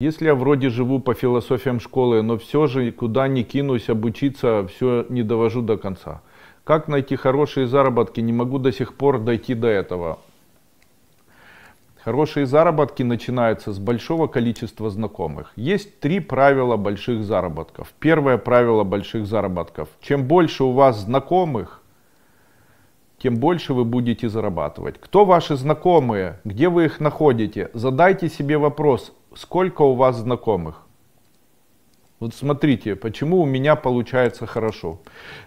Если я вроде живу по философиям школы, но все же куда ни кинусь обучиться, все не довожу до конца. Как найти хорошие заработки? Не могу до сих пор дойти до этого. Хорошие заработки начинаются с большого количества знакомых. Есть три правила больших заработков. Первое правило больших заработков. Чем больше у вас знакомых, тем больше вы будете зарабатывать. Кто ваши знакомые? Где вы их находите? Задайте себе вопрос, сколько у вас знакомых? Вот смотрите, почему у меня получается хорошо.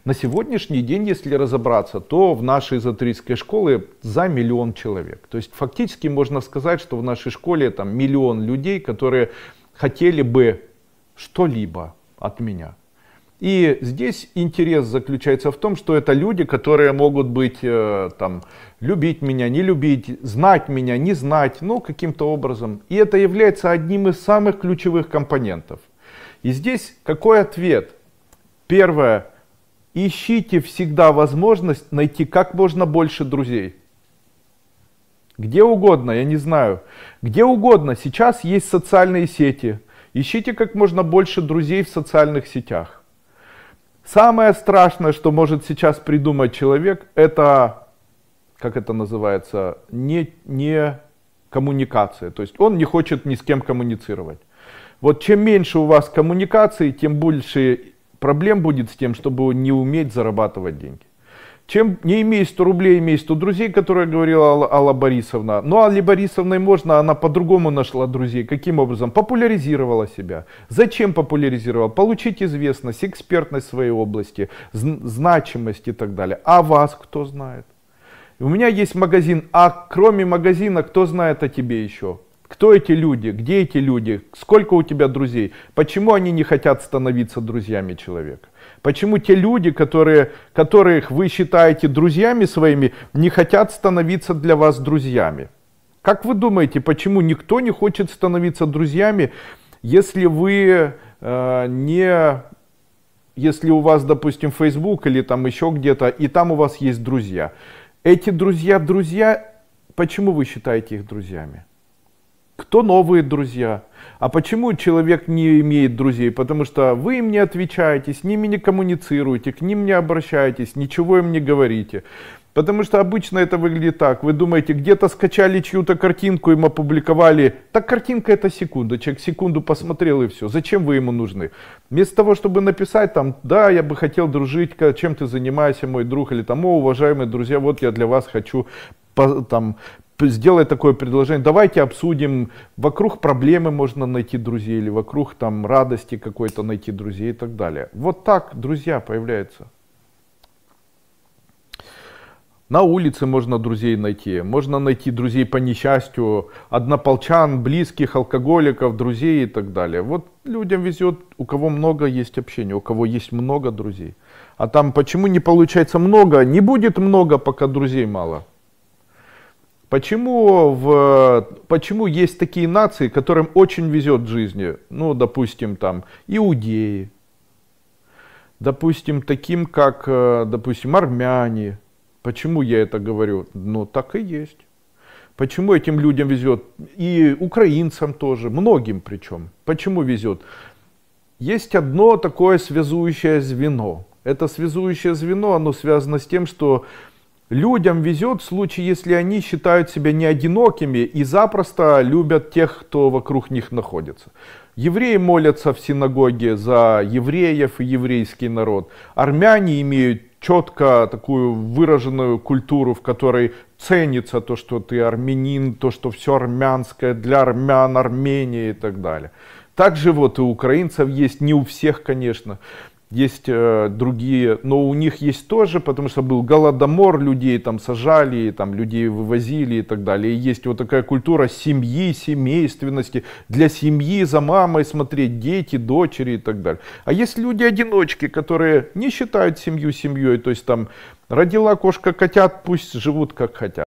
На сегодняшний день, если разобраться, то в нашей эзотерической школе за миллион человек. То есть фактически можно сказать, что в нашей школе там миллион людей, которые хотели бы что-либо от меня. И здесь интерес заключается в том, что это люди, которые могут быть, э, там, любить меня, не любить, знать меня, не знать, ну, каким-то образом. И это является одним из самых ключевых компонентов. И здесь какой ответ? Первое. Ищите всегда возможность найти как можно больше друзей. Где угодно, я не знаю. Где угодно. Сейчас есть социальные сети. Ищите как можно больше друзей в социальных сетях. Самое страшное, что может сейчас придумать человек, это, как это называется, не, не коммуникация. То есть он не хочет ни с кем коммуницировать. Вот чем меньше у вас коммуникации, тем больше проблем будет с тем, чтобы не уметь зарабатывать деньги. Чем не имей 100 рублей, имей 100 друзей, которые говорила Алла, Алла Борисовна. Но Алле Борисовной можно, она по-другому нашла друзей. Каким образом? Популяризировала себя. Зачем популяризировала? Получить известность, экспертность в своей области, значимость и так далее. А вас кто знает? У меня есть магазин, а кроме магазина, кто знает о тебе еще? Кто эти люди? Где эти люди? Сколько у тебя друзей? Почему они не хотят становиться друзьями человека? Почему те люди, которые, которых вы считаете друзьями своими, не хотят становиться для вас друзьями? Как вы думаете, почему никто не хочет становиться друзьями, если вы э, не, если у вас, допустим, Facebook или там еще где-то, и там у вас есть друзья? Эти друзья, друзья, почему вы считаете их друзьями? Кто новые друзья? А почему человек не имеет друзей? Потому что вы им не отвечаете, с ними не коммуницируете, к ним не обращаетесь, ничего им не говорите. Потому что обычно это выглядит так. Вы думаете, где-то скачали чью-то картинку, им опубликовали. Так картинка это секунда. Человек секунду посмотрел и все. Зачем вы ему нужны? Вместо того, чтобы написать там, да, я бы хотел дружить, чем ты занимаешься, мой друг, или там, о, уважаемые друзья, вот я для вас хочу там, сделать такое предложение, давайте обсудим, вокруг проблемы можно найти друзей, или вокруг там радости какой-то найти друзей и так далее. Вот так друзья появляются. На улице можно друзей найти, можно найти друзей по несчастью, однополчан, близких, алкоголиков, друзей и так далее. Вот людям везет, у кого много есть общения, у кого есть много друзей. А там почему не получается много? Не будет много, пока друзей мало. Почему, в, почему есть такие нации, которым очень везет в жизни? Ну, допустим, там, иудеи, допустим, таким как, э, допустим, армяне. Почему я это говорю? Ну, так и есть. Почему этим людям везет? И украинцам тоже, многим причем. Почему везет? Есть одно такое связующее звено. Это связующее звено, оно связано с тем, что Людям везет в случае, если они считают себя не одинокими и запросто любят тех, кто вокруг них находится. Евреи молятся в синагоге за евреев и еврейский народ. Армяне имеют четко такую выраженную культуру, в которой ценится то, что ты армянин, то, что все армянское, для армян, Армения и так далее. Также вот и украинцев есть, не у всех, конечно, есть э, другие, но у них есть тоже, потому что был голодомор, людей там сажали, там людей вывозили и так далее. И есть вот такая культура семьи, семейственности, для семьи за мамой смотреть, дети, дочери и так далее. А есть люди-одиночки, которые не считают семью семьей, то есть там родила кошка котят, пусть живут как хотят.